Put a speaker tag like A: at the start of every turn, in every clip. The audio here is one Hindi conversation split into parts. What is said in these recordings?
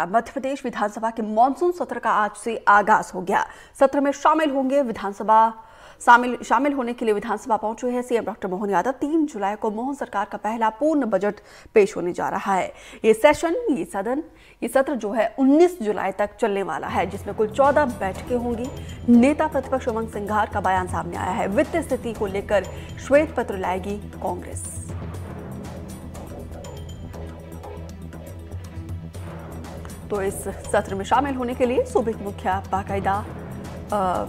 A: मध्य प्रदेश विधानसभा के मानसून सत्र का आज से आगाज़ हो गया। सत्र में शामिल होंगे विधानसभा, शामिल शामिल होने के लिए विधानसभा पहुँचे हैं सीएम डॉक्टर मोहन यादव। तीन जुलाई को मोहन सरकार का पहला पूर्ण बजट पेश होने जा रहा है। ये सेशन, ये सदन, ये सत्र जो है 19 जुलाई तक चलने वाला है, जिसमें कुल 14 बैठकें होंगी। नेता प्रतिपक्ष उमंग सिंघार का बयान सामने आया है। वित्तीय स्थिति को लेकर श्वेत पत्र लाएगी कांग्रेस। तो इस सत्र में शामिल होने के लिए सूबे के मुखिया बाकायदा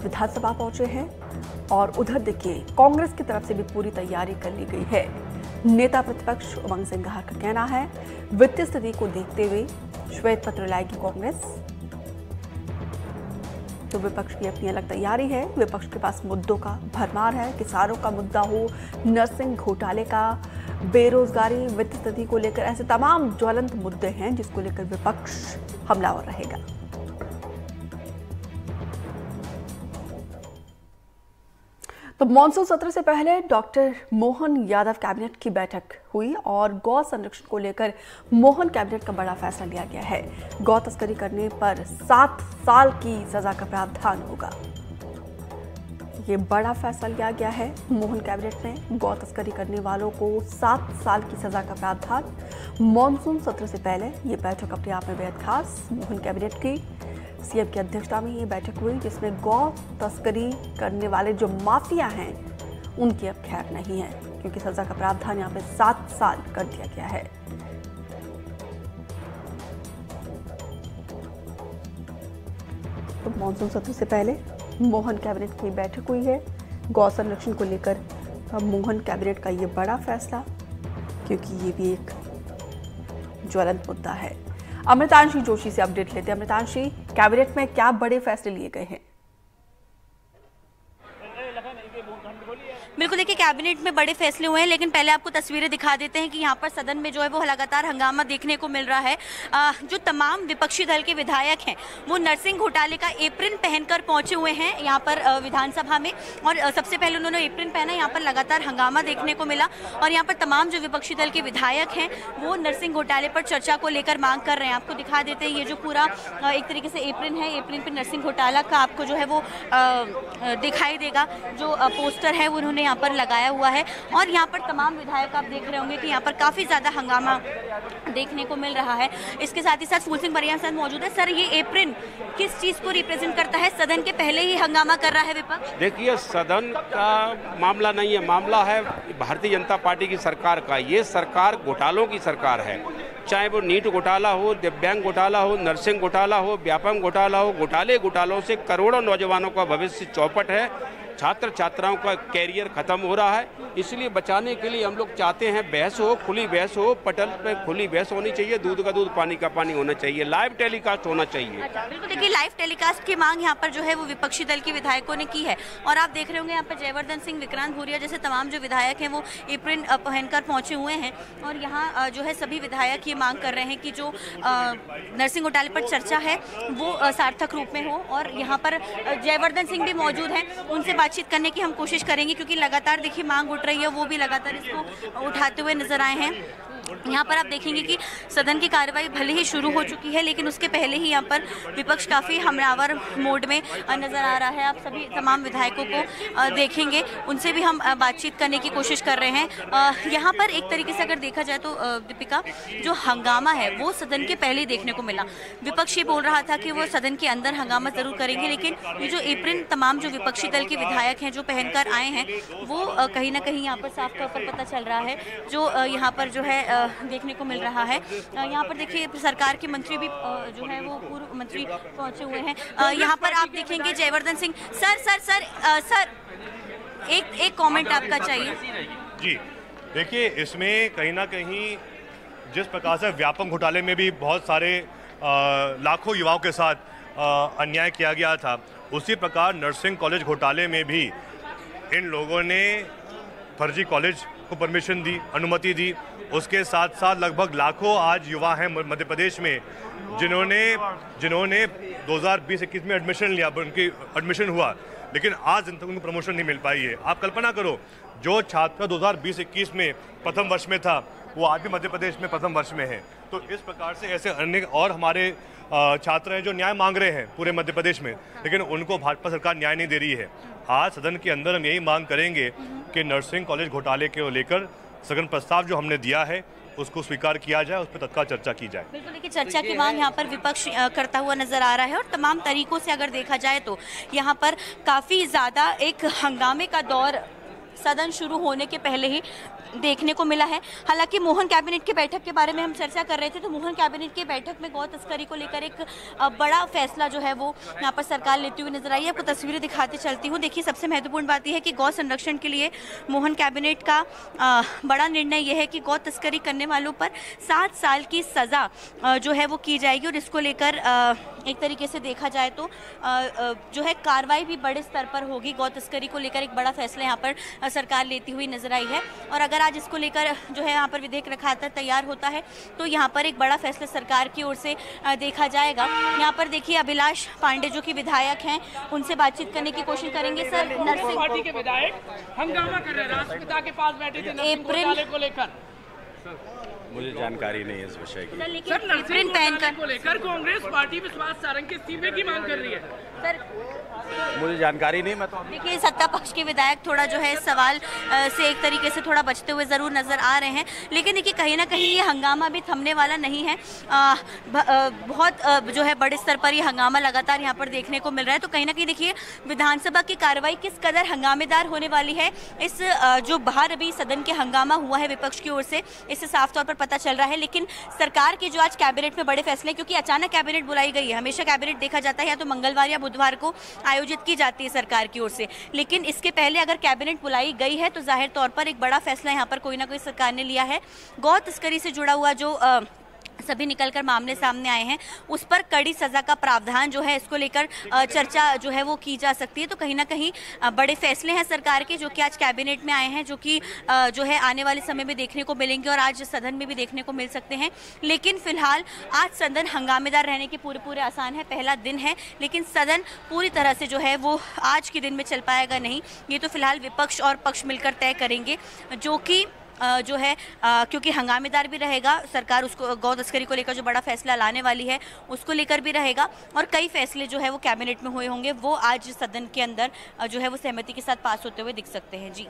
A: विधानसभा पहुँचे हैं और उधर देखिए, कांग्रेस की तरफ़ से भी पूरी तैयारी कर ली गई है। नेता प्रतिपक्ष उमंग सिंघार का कहना है, वित्तीय स्थिति को देखते हुए श्वेत पत्र लाएगी कांग्रेस। तो विपक्ष की अपनी अलग तैयारी है। विपक्ष के पास मुद्दों का भरमार है। किसानों का मुद्दा हो नर्सिंग घोटाले का। बेरोजगारी, वित्त को लेकर ऐसे तमाम ज्वलंत मुद्दे हैं जिसको लेकर विपक्ष हमलावर रहेगा। तो मानसून सत्र से पहले डॉक्टर मोहन यादव कैबिनेट की बैठक हुई और गौ संरक्षण को लेकर मोहन कैबिनेट का बड़ा फैसला लिया गया है। गौ तस्करी करने पर सात साल की सजा का प्रावधान होगा। ये बड़ा फैसला लिया गया है। मोहन कैबिनेट में गौ तस्करी करने वालों को सात साल की सजा का प्रावधान। मानसून सत्र से पहले ये बैठक अपने आप में बेहद खास। मोहन कैबिनेट की सीएम की अध्यक्षता में ये बैठक हुई, जिसमें गौ तस्करी करने वाले जो माफिया हैं, उनकी अब खैर नहीं है, क्योंकि सजा का प्रावधान यहाँ पे सात साल कर दिया गया है। तो मानसून सत्र से पहले मोहन कैबिनेट की बैठक हुई है। गौ संरक्षण को लेकर मोहन कैबिनेट का ये बड़ा फैसला, क्योंकि ये भी एक ज्वलंत मुद्दा है। अमृतांशी जोशी से अपडेट लेते हैं। अमृतांशी, कैबिनेट में क्या बड़े फैसले लिए गए हैं?
B: बिल्कुल देखिए कैबिनेट में बड़े फैसले हुए हैं लेकिन पहले आपको तस्वीरें दिखा देते हैं कि यहाँ पर सदन में जो है वो लगातार हंगामा देखने को मिल रहा है। आ, जो तमाम विपक्षी दल के विधायक हैं वो नर्सिंग घोटाले का एप्रिन पहनकर पहुँचे हुए हैं यहाँ पर विधानसभा में। और सबसे पहले उन्होंने एप्रिन पहना यहाँ पर लगातार हंगामा देखने को मिला। और यहाँ पर तमाम जो विपक्षी दल के विधायक हैं वो नर्सिंग घोटाले पर चर्चा को लेकर मांग कर रहे हैं। आपको दिखा देते हैं ये जो पूरा एक तरीके से एप्रिन है एप्रिन पर नर्सिंग घोटाला का आपको जो है वो दिखाई देगा। जो पोस्टर है उन्होंने यहाँ लगाया हुआ है और यहाँ पर तमाम विधायक आप देख रहे होंगे कि यहाँ पर काफ़ी ज़्यादा हंगामा देखने को मिल रहा है। इसके साथ ही साथ फूल सिंह बरिया साथ मौजूद है। सर, ये एप्रिन किस चीज़ को रिप्रेजेंट करता है? सदन के पहले ही हंगामा कर रहा है विपक्ष?
C: देखिए, सदन का मामला नहीं है। मामला है भारतीय जनता पार्टी की सरकार का। ये सरकार घोटालों की सरकार है। चाहे वो नीट घोटाला हो, दिव्यांग घोटाला हो नर्सिंग घोटाला हो, व्यापम घोटाला हो, घोटाले घोटालों से करोड़ों नौजवानों का भविष्य चौपट है। छात्र छात्राओं का कैरियर खत्म हो रहा है। इसलिए बचाने के लिए हम लोग चाहते हैं बहस हो खुली बहस हो पटल पे खुली बहस होनी चाहिए दूध का दूध पानी का पानी होना चाहिए लाइव टेलीकास्ट होना चाहिए।
B: अच्छा, देखिए लाइव टेलीकास्ट की मांग यहाँ पर जो है वो विपक्षी दल के विधायकों ने की है। और आप देख रहे होंगे यहाँ पर जयवर्धन सिंह विक्रांत भूरिया जैसे तमाम जो विधायक हैं वो एप्रिन पहनकर पहुँचे हुए हैं। और यहाँ जो है सभी विधायक ये मांग कर रहे हैं कि जो नर्सिंग घोटाले पर चर्चा है वो सार्थक रूप में हो। और यहाँ पर जयवर्धन सिंह भी मौजूद हैं उनसे बातचीत करने की हम कोशिश करेंगे, क्योंकि लगातार देखिए मांग उठ रही है, वो भी लगातार इसको उठाते हुए नज़र आए हैं। यहाँ पर आप देखेंगे कि सदन की कार्रवाई भले ही शुरू हो चुकी है, लेकिन उसके पहले ही यहाँ पर विपक्ष काफ़ी हमलावर मोड में नज़र आ रहा है। आप सभी तमाम विधायकों को देखेंगे, उनसे भी हम बातचीत करने की कोशिश कर रहे हैं। यहाँ पर एक तरीके से अगर देखा जाए तो दीपिका, जो हंगामा है, वो सदन के पहले देखने को मिला। विपक्ष ये बोल रहा था कि वो सदन के अंदर हंगामा ज़रूर करेंगे, लेकिन ये जो एप्रिल, तमाम जो विपक्षी दल के विधायक हैं, जो पहनकर आए हैं, वो कहीं ना कहीं यहाँ पर साफ़ तौर पर पता चल रहा है। जो यहाँ पर जो है देखने को मिल रहा है। यहाँ पर देखिए, सरकार के मंत्री भी जो है वो पूर्व मंत्री पहुँचे हुए हैं। यहाँ पर आप देखेंगे Jayvardhan Singh. Sir sir sir sir, एक एक कमेंट आपका चाहिए।
D: जी, देखिए, इसमें कहीं ना कहीं जिस प्रकार से व्यापक घोटाले में भी बहुत सारे लाखों युवाओं के साथ अन्याय किया गया था, उसी प्रकार नर्सिंग कॉलेज घोटाले में भी इन लोगों ने फर्जी कॉलेज को परमिशन दी, अनुमति दी। उसके साथ साथ लगभग लाखों आज युवा हैं मध्य प्रदेश में, जिन्होंने जिन्होंने 2020-21 में एडमिशन लिया उनकी एडमिशन हुआ, लेकिन आज इन तक उनको प्रमोशन नहीं मिल पाई है। आप कल्पना करो, जो छात्र 2020-21 में प्रथम वर्ष में था, वो आज भी मध्य प्रदेश में प्रथम वर्ष में है। तो इस प्रकार से ऐसे अन्य और हमारे छात्र हैं जो न्याय मांग रहे हैं पूरे मध्य प्रदेश में, लेकिन उनको भाजपा सरकार न्याय नहीं दे रही है। आज सदन के अंदर हम यही मांग करेंगे कि नर्सिंग कॉलेज घोटाले को लेकर सघन प्रस्ताव जो हमने दिया है, उसको स्वीकार किया जाए, उस पर तत्काल चर्चा की जाए।
B: बिल्कुल, देखिए, चर्चा की मांग यहाँ पर विपक्ष करता हुआ नज़र आ रहा है और तमाम तरीकों से अगर देखा जाए तो यहाँ पर काफ़ी ज़्यादा एक हंगामे का दौर सदन शुरू होने के पहले ही देखने को मिला है। हालाँकि मोहन कैबिनेट की बैठक के बारे में हम चर्चा कर रहे थे तो मोहन कैबिनेट की बैठक में गौ तस्करी को लेकर एक बड़ा फैसला जो है वो यहाँ पर सरकार लेती हुई नज़र आई है। आपको तस्वीरें दिखाते चलती हूँ। देखिए, सबसे महत्वपूर्ण बात यह है कि गौ संरक्षण के लिए मोहन कैबिनेट का बड़ा निर्णय यह है कि गौ तस्करी करने वालों पर सात साल की सज़ा जो है वो की जाएगी। और इसको लेकर एक तरीके से देखा जाए तो जो है कार्रवाई भी बड़े स्तर पर होगी। गौ तस्करी को लेकर एक बड़ा फैसला यहाँ पर सरकार लेती हुई नज़र आई है। और अगर आज इसको लेकर जो है यहाँ पर विधेयक रखा था तैयार होता है तो यहाँ पर एक बड़ा फैसला सरकार की ओर से देखा जाएगा। यहाँ पर देखिए अभिलाष पांडे जो कि विधायक हैं उनसे बातचीत करने की कोशिश करेंगे सर।
E: नर्सिंग पार्टी के विधायक हंगामा कर रहे हैं राष्ट्रपिता के पास बैठे थे अप्रैल को लेकर।
C: मुझे जानकारी नहीं है इस विषय की।
E: सर नर्सिंग को लेकर कांग्रेस पार्टी विश्वास सारंग के इस्तीफे की मांग कर रही है।
B: सर
C: मुझे जानकारी नहीं मैं तो
B: देखिए सत्ता पक्ष के विधायक थोड़ा जो है इस सवाल से एक तरीके से थोड़ा बचते हुए ज़रूर नज़र आ रहे हैं। लेकिन देखिए कहीं ना कहीं ये हंगामा भी थमने वाला नहीं है। आ, बहुत जो है बड़े स्तर पर ये हंगामा लगातार यहाँ पर देखने को मिल रहा है। तो कहीं ना कहीं देखिए विधानसभा की कार्रवाई किस कदर हंगामेदार होने वाली है इस जो बाहर अभी सदन के हंगामा हुआ है विपक्ष की ओर से इससे साफ़ तौर पर पता चल रहा है। लेकिन सरकार के जो आज कैबिनेट में बड़े फैसले क्योंकि अचानक कैबिनेट बुलाई गई है हमेशा कैबिनेट देखा जाता है या तो मंगलवार या बुधवार को आयोजित की जाती है सरकार की ओर से। लेकिन इसके पहले अगर कैबिनेट बुलाई गई है तो ज़ाहिर तौर पर एक बड़ा फैसला यहाँ पर कोई ना कोई सरकार ने लिया है। गौ तस्करी से जुड़ा हुआ जो आ, सभी निकलकर मामले सामने आए हैं। उस पर कड़ी सजा का प्रावधान जो है, इसको लेकर चर्चा जो है वो की जा सकती है। तो कहीं ना कहीं बड़े फैसले हैं सरकार के, जो कि आज कैबिनेट में आए हैं, जो कि जो है आने वाले समय में देखने को मिलेंगे और आज सदन में भी देखने को मिल सकते हैं। लेकिन फ़िलहाल, आज सदन हंगामेदार रहने के पूरे पूरे आसान है। पहला दिन है, लेकिन सदन पूरी तरह से जो है वो आज के दिन में चल पाएगा नहीं। ये तो फ़िलहाल विपक्ष और पक्ष मिलकर तय करेंगे, जो कि जो है क्योंकि हंगामेदार भी रहेगा सरकार उसको गौ तस्करी को लेकर जो बड़ा फैसला लाने वाली है उसको लेकर भी रहेगा। और कई फैसले जो है वो कैबिनेट में हुए होंगे वो आज सदन के अंदर जो है वो सहमति के साथ पास होते हुए दिख सकते हैं। जी।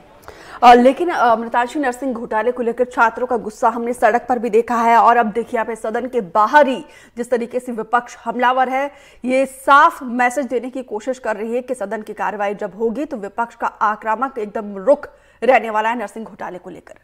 A: आ, लेकिन अमृताक्षी नर्सिंग घोटाले को लेकर छात्रों का गुस्सा हमने सड़क पर भी देखा है। और अब देखिए आप सदन के बाहर ही जिस तरीके से विपक्ष हमलावर है ये साफ़ मैसेज देने की कोशिश कर रही है कि सदन की कार्रवाई जब होगी तो विपक्ष का आक्रामक एकदम रुख रहने वाला है नर्सिंग घोटाले को लेकर।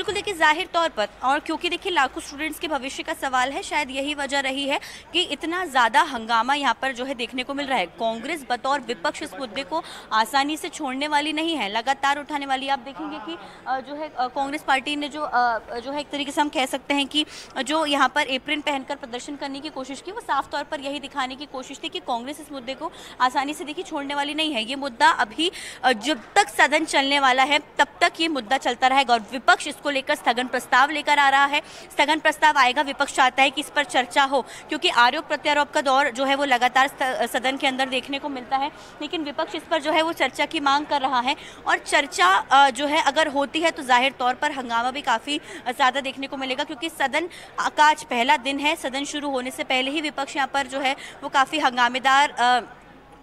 B: बिल्कुल, देखिए, ज़ाहिर तौर पर, और क्योंकि, देखिए, लाखों स्टूडेंट्स के भविष्य का सवाल है, शायद यही वजह रही है कि इतना ज़्यादा हंगामा यहाँ पर जो है देखने को मिल रहा है। कांग्रेस बतौर विपक्ष इस मुद्दे को आसानी से छोड़ने वाली नहीं है, लगातार उठाने वाली। आप देखेंगे कि जो है कांग्रेस पार्टी ने जो जो है एक तरीके से हम कह सकते हैं कि, जो यहाँ पर एप्रिन पहनकर प्रदर्शन करने की कोशिश की, वो साफ़ तौर पर यही दिखाने की कोशिश थी कि कांग्रेस इस मुद्दे को आसानी से, देखिए, छोड़ने वाली नहीं है। ये मुद्दा अभी जब तक सदन चलने वाला है, तब तक ये मुद्दा चलता रहेगा और विपक्ष इसको लेकर स्थगन प्रस्ताव लेकर आ रहा है। स्थगन प्रस्ताव आएगा, विपक्ष चाहता है कि इस पर चर्चा हो, क्योंकि आरोप प्रत्यारोप का दौर जो है वो लगातार सदन के अंदर देखने को मिलता है। लेकिन विपक्ष इस पर जो है वो चर्चा की मांग कर रहा है और चर्चा जो है अगर होती है तो ज़ाहिर तौर पर हंगामा भी काफ़ी ज़्यादा देखने को मिलेगा, क्योंकि सदन का आज पहला दिन है। सदन शुरू होने से पहले ही विपक्ष यहाँ पर जो है वो काफ़ी हंगामेदार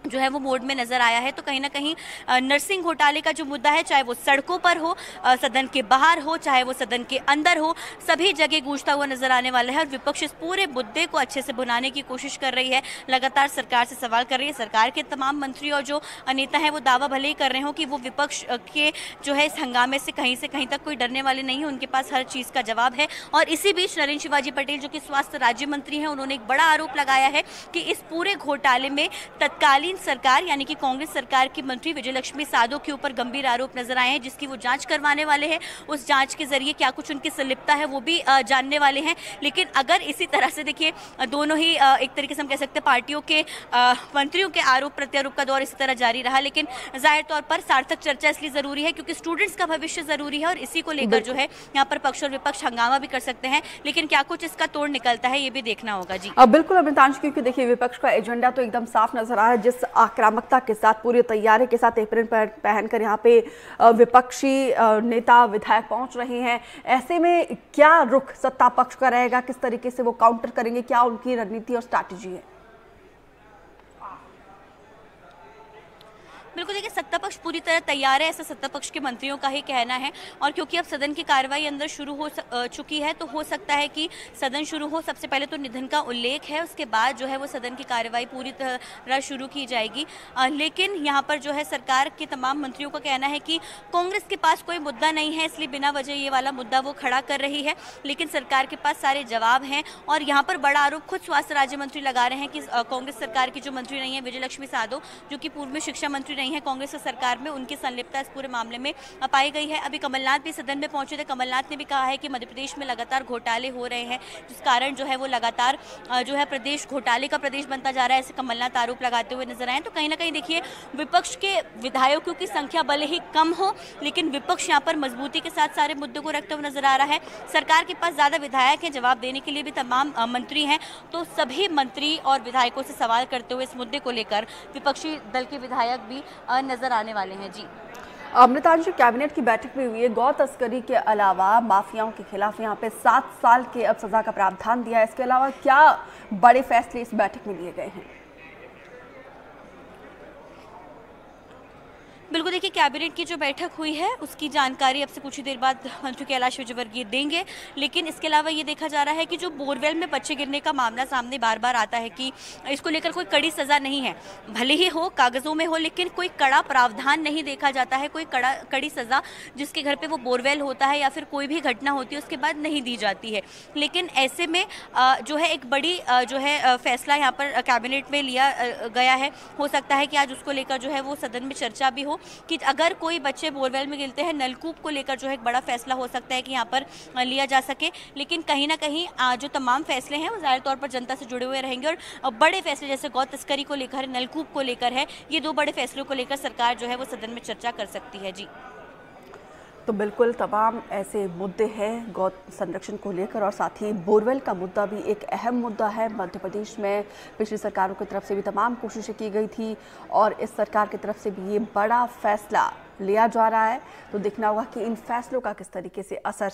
B: जो है वो मोड में नज़र आया है तो कहीं ना कहीं नर्सिंग घोटाले का जो मुद्दा है, चाहे वो सड़कों पर हो सदन के बाहर हो, चाहे वो सदन के अंदर हो, सभी जगह गूंजता हुआ नज़र आने वाला है और विपक्ष इस पूरे मुद्दे को अच्छे से बुनाने की कोशिश कर रही है। लगातार सरकार से सवाल कर रही है। सरकार के तमाम मंत्री और जो नेता हैं, वो दावा भले ही कर रहे हो कि वो विपक्ष के जो है इस हंगामे से कहीं से कहीं तक कोई डरने वाले नहीं है, उनके पास हर चीज़ का जवाब है। और इसी बीच नरेंद्र शिवाजी पटेल, जो कि स्वास्थ्य राज्य मंत्री हैं, उन्होंने एक बड़ा आरोप लगाया है कि इस पूरे घोटाले में तत्कालीन सरकार यानी कि कांग्रेस सरकार की मंत्री विजय लक्ष्मी साधो के ऊपर गंभीर आरोप नज़र आए हैं जिसकी वो जाँच करवाने वाले हैं। उस जाँच के ज़रिए क्या कुछ उनकी संलिप्तता है वो भी जानने वाले हैं। लेकिन अगर इसी तरह से देखिए दोनों ही एक तरीके से हम कह सकते हैं पार्टियों के मंत्रियों के आरोप प्रत्यारोप का दौर इसी तरह जारी रहा। लेकिन ज़ाहिर तौर पर सार्थक चर्चा इसलिए ज़रूरी है क्योंकि स्टूडेंट्स का भविष्य ज़रूरी है और इसी को लेकर जो है यहाँ पर पक्ष और विपक्ष हंगामा भी कर सकते हैं। लेकिन क्या कुछ इसका तोड़ निकलता है ये भी देखना होगा। जी।
A: अब बिल्कुल अमितांश क्योंकि देखिए विपक्ष का एजेंडा तो एकदम साफ़ नज़र आ रहा है जिस इस आक्रामकता के साथ, पूरी तैयारी के साथ एप्रन पर पहनकर यहाँ पे विपक्षी नेता विधायक पहुँच रहे हैं। ऐसे में क्या रुख सत्ता पक्ष का रहेगा? किस तरीके से वो काउंटर करेंगे? क्या उनकी रणनीति और स्ट्रैटेजी है?
B: बिल्कुल, देखिए, सत्ता पक्ष पूरी तरह तैयार है, ऐसा सत्ता पक्ष के मंत्रियों का ही कहना है। और क्योंकि अब सदन की कार्रवाई अंदर शुरू हो चुकी है तो हो सकता है कि सदन शुरू हो। सबसे पहले तो निधन का उल्लेख है, उसके बाद जो है वो सदन की कार्रवाई पूरी तरह शुरू की जाएगी। लेकिन यहाँ पर जो है सरकार के तमाम मंत्रियों का कहना है कि कांग्रेस के पास कोई मुद्दा नहीं है, इसलिए बिना वजह ये वाला मुद्दा वो खड़ा कर रही है। लेकिन सरकार के पास सारे जवाब हैं और यहाँ पर बड़ा आरोप खुद स्वास्थ्य राज्य मंत्री लगा रहे हैं कि कांग्रेस सरकार की जो मंत्री नहीं है विजय लक्ष्मी साधो, जो कि पूर्व में शिक्षा मंत्री नहीं है कांग्रेस सरकार में, उनकी संलिप्तता इस पूरे मामले में पाई गई है। अभी कमलनाथ भी सदन में पहुँचे थे। कमलनाथ ने भी कहा है कि मध्य प्रदेश में लगातार घोटाले हो रहे हैं, जिस कारण जो है वो लगातार जो है प्रदेश घोटाले का प्रदेश बनता जा रहा है, ऐसे कमलनाथ आरोप लगाते हुए नज़र आए। तो कहीं ना कहीं देखिए, विपक्ष के विधायकों की संख्या भले ही कम हो, लेकिन विपक्ष यहाँ पर मजबूती के साथ सारे मुद्दों को रखते हुए नज़र आ रहा है। सरकार के पास ज़्यादा विधायक हैं, जवाब देने के लिए भी तमाम मंत्री हैं। तो सभी मंत्री और विधायकों से सवाल करते हुए इस मुद्दे को लेकर विपक्षी दल के विधायक भी नज़र आने वाले हैं, जी।
A: अमृतांशु कैबिनेट की बैठक में हुई गौ तस्करी के अलावा माफियाओं के खिलाफ यहाँ पे सात साल के अब सजा का प्रावधान दिया है। इसके अलावा क्या बड़े फैसले इस बैठक में लिए गए हैं?
B: बिल्कुल देखिए, कैबिनेट की जो बैठक हुई है, उसकी जानकारी अब से कुछ ही देर बाद मंत्री कैलाश विजयवर्गीय देंगे। लेकिन इसके अलावा ये देखा जा रहा है कि जो बोरवेल में बच्चे गिरने का मामला सामने बार बार आता है कि इसको लेकर कोई कड़ी सज़ा नहीं है। भले ही हो, कागज़ों में हो, लेकिन कोई कड़ा प्रावधान नहीं देखा जाता है, कोई कड़ा, कड़ी सज़ा जिसके घर पर वो बोरवेल होता है या फिर कोई भी घटना होती है, उसके बाद नहीं दी जाती है। लेकिन ऐसे में जो है एक बड़ी जो है फैसला यहाँ पर कैबिनेट में लिया गया है। हो सकता है कि आज उसको लेकर जो है वो सदन में चर्चा भी हो कि अगर कोई बच्चे बोरवेल में गिरते हैं, नलकूप को लेकर जो है एक बड़ा फैसला हो सकता है कि यहाँ पर लिया जा सके। लेकिन कहीं ना कहीं जो तमाम फैसले हैं, वो ज़ाहिर तौर पर जनता से जुड़े हुए रहेंगे। और बड़े फैसले जैसे गौ तस्करी को लेकर, नलकूप को लेकर है, ये दो बड़े फैसलों को लेकर सरकार जो है वो सदन में चर्चा कर सकती है। जी।
A: तो बिल्कुल तमाम ऐसे मुद्दे हैं गौ संरक्षण को लेकर और साथ ही बोरवेल का मुद्दा भी एक अहम मुद्दा है। मध्य प्रदेश में पिछली सरकारों की तरफ़ से भी तमाम कोशिशें की गई थी और इस सरकार की तरफ़ से भी ये बड़ा फैसला लिया जा रहा है। तो देखना होगा कि इन फैसलों का किस तरीके से असर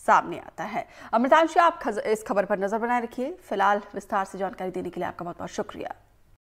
A: सामने आता है। अमृतांशी आप खज, इस खबर पर नज़र बनाए रखिए। फ़िलहाल विस्तार से जानकारी देने के लिए आपका बहुत बहुत शुक्रिया।